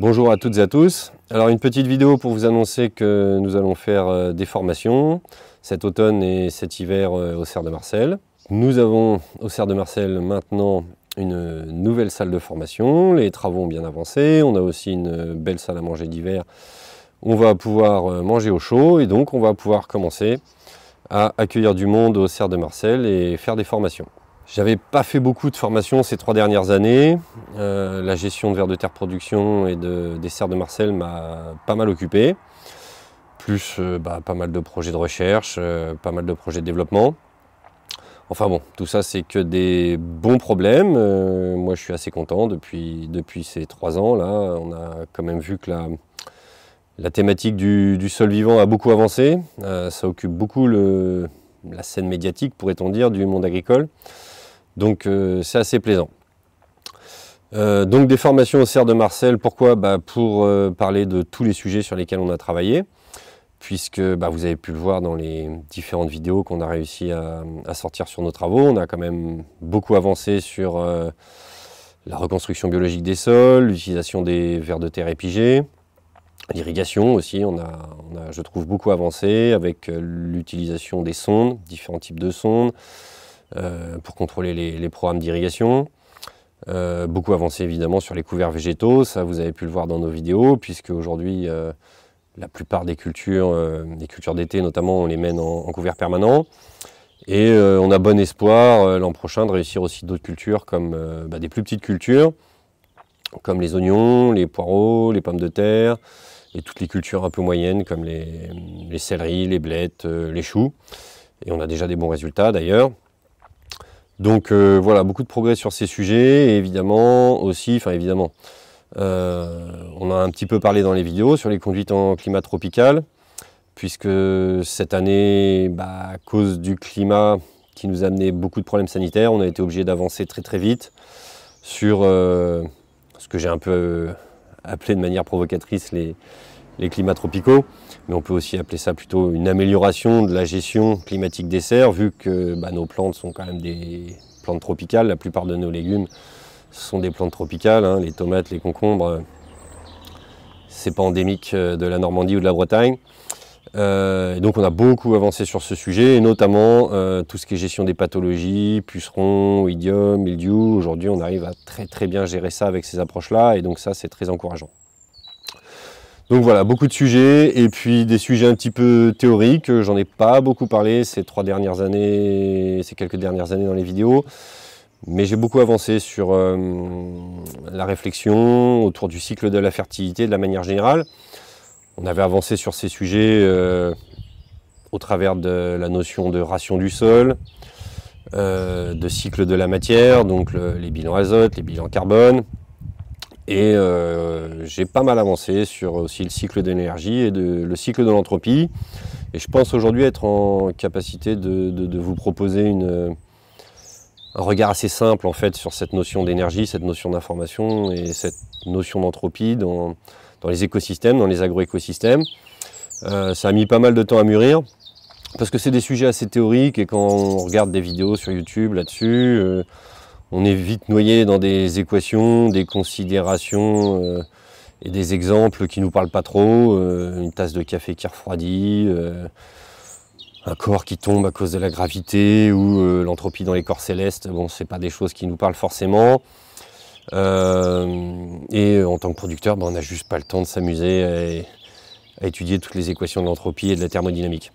Bonjour à toutes et à tous. Alors une petite vidéo pour vous annoncer que nous allons faire euh, des formations cet automne et cet hiver euh, au Cerf de Marcel. Nous avons au Cerf de Marcel maintenant une nouvelle salle de formation. Les travaux ont bien avancé. On a aussi une belle salle à manger d'hiver. On va pouvoir euh, manger au chaud et donc on va pouvoir commencer à accueillir du monde au Cerf de Marcel et faire des formations. J'avais pas fait beaucoup de formations ces trois dernières années. Euh, la gestion de vers de terre production et de, des serres de Marcel m'a pas mal occupé. Plus euh, bah, pas mal de projets de recherche, euh, pas mal de projets de développement. Enfin bon, tout ça c'est que des bons problèmes. moi je suis assez content depuis, depuis ces trois ans là. On a quand même vu que la, la thématique du, du, sol vivant a beaucoup avancé. ça occupe beaucoup le, la scène médiatique, pourrait-on dire, du monde agricole. Donc euh, c'est assez plaisant. Euh, donc des formations au CERF de Marcel, pourquoi? Bah, Pour euh, parler de tous les sujets sur lesquels on a travaillé, puisque bah, vous avez pu le voir dans les différentes vidéos qu'on a réussi à, sortir sur nos travaux. On a quand même beaucoup avancé sur la reconstruction biologique des sols, l'utilisation des vers de terre épigés, l'irrigation aussi, on a, je trouve, beaucoup avancé avec l'utilisation des sondes, différents types de sondes, pour contrôler les, programmes d'irrigation. Euh, beaucoup avancé évidemment sur les couverts végétaux, ça vous avez pu le voir dans nos vidéos, puisque aujourd'hui euh, la plupart des cultures, des cultures d'été notamment, on les mène en, couvert permanent. Et on a bon espoir l'an prochain de réussir aussi d'autres cultures comme bah, des plus petites cultures, comme les oignons, les poireaux, les pommes de terre, et toutes les cultures un peu moyennes comme les, les céleris, les blettes, les choux. Et on a déjà des bons résultats d'ailleurs. Donc euh, voilà, beaucoup de progrès sur ces sujets, et évidemment aussi, enfin évidemment, euh, on a un petit peu parlé dans les vidéos sur les conduites en climat tropical, puisque cette année, bah, à cause du climat qui nous a amené beaucoup de problèmes sanitaires, on a été obligé d'avancer très très vite sur euh, ce que j'ai un peu appelé de manière provocatrice les, les climats tropicaux, mais on peut aussi appeler ça plutôt une amélioration de la gestion climatique des serres, vu que bah, nos plantes sont quand même des plantes tropicales, la plupart de nos légumes sont des plantes tropicales, hein, les tomates, les concombres, c'est pas endémique euh, de la Normandie ou de la Bretagne. Euh, donc on a beaucoup avancé sur ce sujet, et notamment euh, tout ce qui est gestion des pathologies, pucerons, idiom, mildiou. Aujourd'hui on arrive à très très bien gérer ça avec ces approches-là, et donc ça c'est très encourageant. Donc voilà, beaucoup de sujets et puis des sujets un petit peu théoriques. J'en ai pas beaucoup parlé ces trois dernières années, ces quelques dernières années dans les vidéos. Mais j'ai beaucoup avancé sur euh, la réflexion autour du cycle de la fertilité de la manière générale. On avait avancé sur ces sujets euh, au travers de la notion de ration du sol, euh, de cycle de la matière, donc les bilans azote, les bilans carbone, et euh, j'ai pas mal avancé sur aussi le cycle d'énergie et le cycle de l'entropie. Et je pense aujourd'hui être en capacité de, vous proposer un regard assez simple en fait sur cette notion d'énergie, cette notion d'information et cette notion d'entropie dans, les écosystèmes, dans les agroécosystèmes. Euh, ça a mis pas mal de temps à mûrir parce que c'est des sujets assez théoriques et quand on regarde des vidéos sur YouTube là-dessus, euh, on est vite noyé dans des équations, des considérations euh, et des exemples qui nous parlent pas trop. Euh, une tasse de café qui refroidit, euh, un corps qui tombe à cause de la gravité ou l'entropie dans les corps célestes. Bon, c'est pas des choses qui nous parlent forcément. et en tant que producteur, ben, on n'a juste pas le temps de s'amuser à étudier toutes les équations de l'entropie et de la thermodynamique.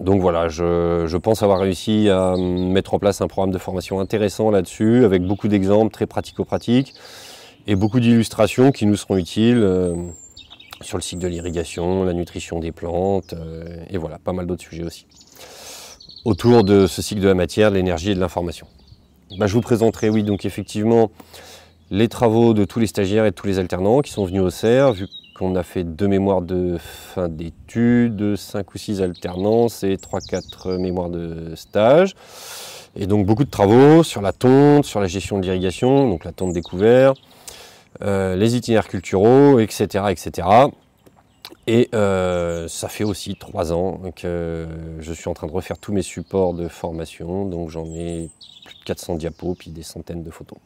Donc voilà, je, pense avoir réussi à mettre en place un programme de formation intéressant là-dessus, avec beaucoup d'exemples très pratico-pratiques et beaucoup d'illustrations qui nous seront utiles euh, sur le cycle de l'irrigation, la nutrition des plantes, euh, et voilà, pas mal d'autres sujets aussi. Autour de ce cycle de la matière, de l'énergie et de l'information. Bah, je vous présenterai, oui, donc effectivement, les travaux de tous les stagiaires et de tous les alternants qui sont venus au CERF, vu qu'on a fait deux mémoires de fin d'études, cinq ou six alternances et trois, quatre mémoires de stage. Et donc beaucoup de travaux sur la tonte, sur la gestion de l'irrigation, donc la tonte découvert, euh, les itinéraires culturaux, etc. etc. Et euh, ça fait aussi trois ans que je suis en train de refaire tous mes supports de formation, donc j'en ai plus de 400 diapos, puis des centaines de photos.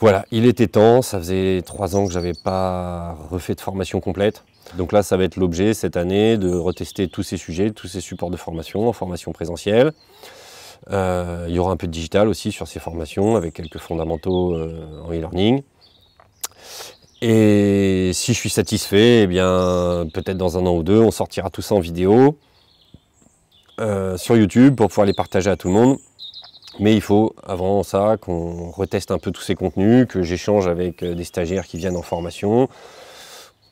Voilà, il était temps, ça faisait trois ans que je n'avais pas refait de formation complète. Donc là, ça va être l'objet cette année de retester tous ces sujets, tous ces supports de formation en formation présentielle. Euh, il y aura un peu de digital aussi sur ces formations avec quelques fondamentaux euh, en e-learning. Et si je suis satisfait, eh bien peut-être dans un an ou deux, on sortira tout ça en vidéo euh, sur YouTube pour pouvoir les partager à tout le monde. Mais il faut avant ça qu'on reteste un peu tous ces contenus, que j'échange avec des stagiaires qui viennent en formation,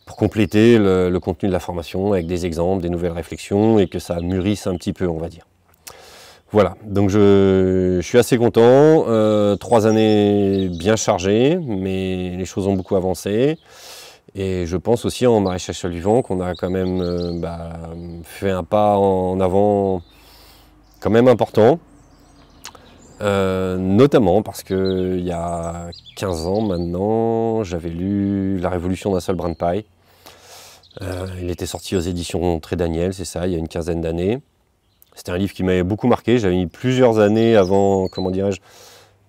pour compléter le, contenu de la formation avec des exemples, des nouvelles réflexions et que ça mûrisse un petit peu, on va dire. Voilà, donc je, suis assez content. Euh, trois années bien chargées, mais les choses ont beaucoup avancé. Et je pense aussi en sur vivant qu'on a quand même euh, bah, fait un pas en avant quand même important. Euh, notamment parce qu'il y a 15 ans maintenant, j'avais lu La Révolution d'un seul brin de paille euh, il était sorti aux éditions Très Daniel, c'est ça, il y a une quinzaine d'années. C'était un livre qui m'avait beaucoup marqué. J'avais mis plusieurs années avant, comment dirais-je,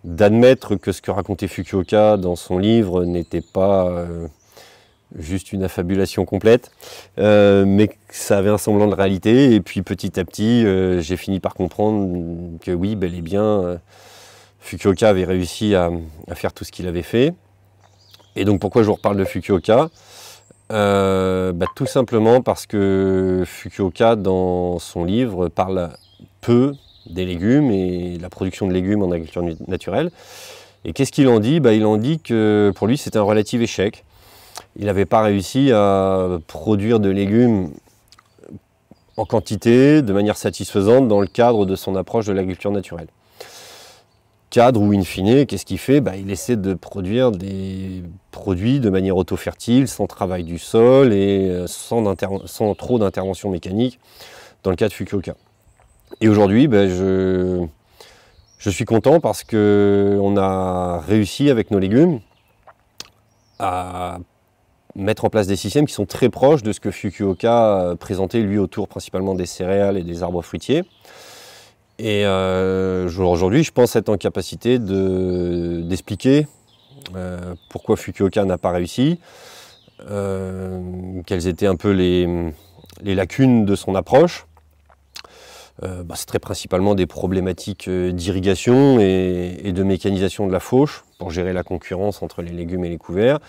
d'admettre que ce que racontait Fukuoka dans son livre n'était pas euh, juste une affabulation complète, euh, mais ça avait un semblant de réalité. Et puis petit à petit, j'ai fini par comprendre que oui, bel et bien, Fukuoka avait réussi à, faire tout ce qu'il avait fait. Et donc pourquoi je vous reparle de Fukuoka? Euh, bah, Tout simplement parce que Fukuoka, dans son livre, parle peu des légumes et la production de légumes en agriculture naturelle. Et qu'est-ce qu'il en dit? Bah, Il en dit que pour lui, c'est un relatif échec. Il n'avait pas réussi à produire de légumes en quantité, de manière satisfaisante, dans le cadre de son approche de l'agriculture naturelle cadre où, in fine, qu'est-ce qu'il fait? Bah, Il essaie de produire des produits de manière auto-fertile, sans travail du sol et euh, sans, trop d'intervention mécanique, dans le cas de Fukuoka. Et aujourd'hui, bah, je, je, suis content parce qu'on a réussi avec nos légumes à mettre en place des systèmes qui sont très proches de ce que Fukuoka présentait lui autour principalement des céréales et des arbres fruitiers. Et euh, aujourd'hui, je pense être en capacité d'expliquer euh, pourquoi Fukuoka n'a pas réussi, euh, quelles étaient un peu les, lacunes de son approche. Bah, C'est très principalement des problématiques d'irrigation et, de mécanisation de la fauche pour gérer la concurrence entre les légumes et les couverts.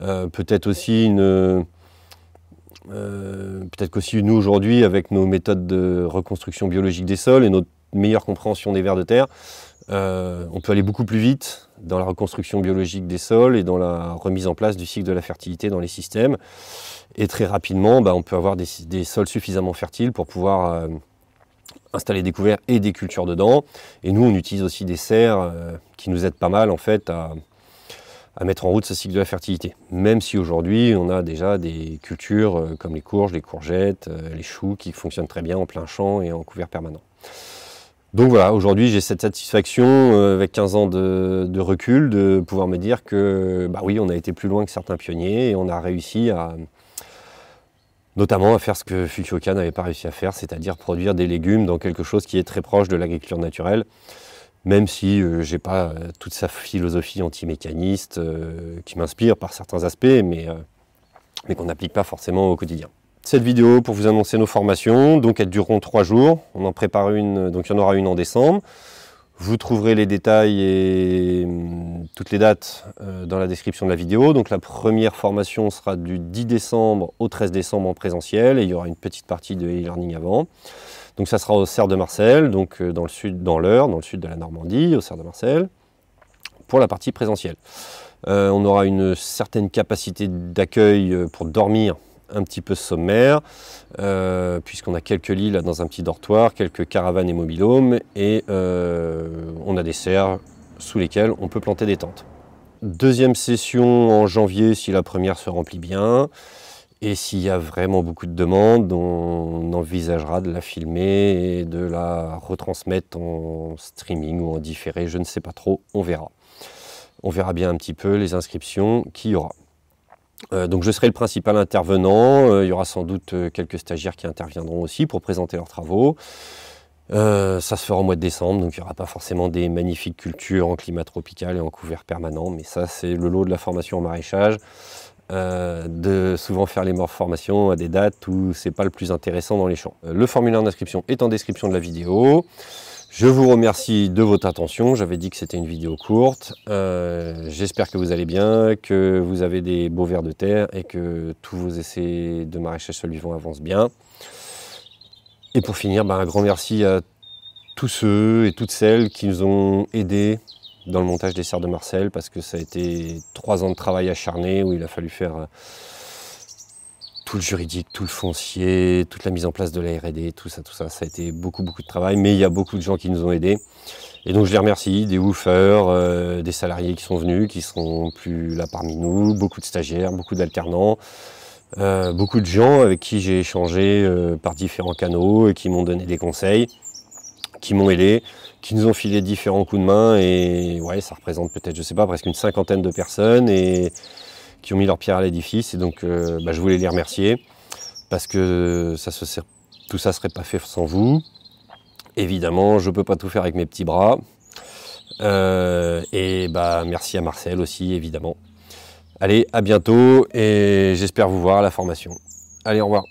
Peut-être aussi une peut-être qu'aussi nous aujourd'hui, avec nos méthodes de reconstruction biologique des sols et notre meilleure compréhension des vers de terre, euh, on peut aller beaucoup plus vite dans la reconstruction biologique des sols et dans la remise en place du cycle de la fertilité dans les systèmes. Et très rapidement, bah, on peut avoir des, sols suffisamment fertiles pour pouvoir euh, installer des couverts et des cultures dedans. Et nous, on utilise aussi des serres euh, qui nous aident pas mal en fait à, à, mettre en route ce cycle de la fertilité. Même si aujourd'hui, on a déjà des cultures comme les courges, les courgettes, les choux qui fonctionnent très bien en plein champ et en couvert permanent. Donc voilà, aujourd'hui j'ai cette satisfaction euh, avec 15 ans de, recul de pouvoir me dire que bah oui, on a été plus loin que certains pionniers et on a réussi à notamment à faire ce que Fukuoka n'avait pas réussi à faire, c'est-à-dire produire des légumes dans quelque chose qui est très proche de l'agriculture naturelle, même si euh, j'ai pas euh, toute sa philosophie anti-mécaniste qui m'inspire par certains aspects, mais, mais qu'on n'applique pas forcément au quotidien cette vidéo pour vous annoncer nos formations. Donc elles dureront trois jours. On en prépare une, donc il y en aura une en décembre. Vous trouverez les détails et hum, toutes les dates euh, dans la description de la vidéo. Donc la première formation sera du 10 décembre au 13 décembre en présentiel et il y aura une petite partie de e-learning avant. Donc ça sera au Cerf de Marcel, donc euh, dans le sud, dans l'Eure, dans le sud de la Normandie, au Cerf de Marcel, pour la partie présentielle. Euh, on aura une certaine capacité d'accueil pour dormir un petit peu sommaire, euh, puisqu'on a quelques lits là, dans un petit dortoir, quelques caravanes et mobilhomes, et euh, on a des serres sous lesquelles on peut planter des tentes. Deuxième session en janvier si la première se remplit bien. Et s'il y a vraiment beaucoup de demandes, on envisagera de la filmer et de la retransmettre en streaming ou en différé, je ne sais pas trop, on verra. On verra bien un petit peu les inscriptions qu'il y aura. Euh, donc je serai le principal intervenant, euh, il y aura sans doute euh, quelques stagiaires qui interviendront aussi pour présenter leurs travaux. Ça se fera au mois de décembre, donc il n'y aura pas forcément des magnifiques cultures en climat tropical et en couvert permanent, mais ça c'est le lot de la formation en maraîchage. Euh, de souvent faire les formations à des dates où c'est pas le plus intéressant dans les champs. Euh, le formulaire d'inscription est en description de la vidéo. Je vous remercie de votre attention. J'avais dit que c'était une vidéo courte. Euh, j'espère que vous allez bien, que vous avez des beaux vers de terre et que tous vos essais de maraîchage sol vivant avancent bien. Et pour finir, ben, un grand merci à tous ceux et toutes celles qui nous ont aidés dans le montage des serres de Marcel parce que ça a été trois ans de travail acharné où il a fallu faire euh, tout le juridique, tout le foncier, toute la mise en place de la R&D, tout ça, tout ça. Ça a été beaucoup, beaucoup de travail, mais il y a beaucoup de gens qui nous ont aidés. Et donc je les remercie, des woofers, euh, des salariés qui sont venus, qui seront plus là parmi nous, beaucoup de stagiaires, beaucoup d'alternants, euh, beaucoup de gens avec qui j'ai échangé par différents canaux et qui m'ont donné des conseils, qui m'ont aidé qui nous ont filé différents coups de main et ouais, ça représente peut-être, je sais pas, presque une cinquantaine de personnes et qui ont mis leur pierre à l'édifice. Et donc, euh, bah, je voulais les remercier parce que tout ça serait pas fait sans vous. Évidemment, je peux pas tout faire avec mes petits bras. Euh, et bah, merci à Marcel aussi, évidemment. Allez, à bientôt et j'espère vous voir à la formation. Allez, au revoir.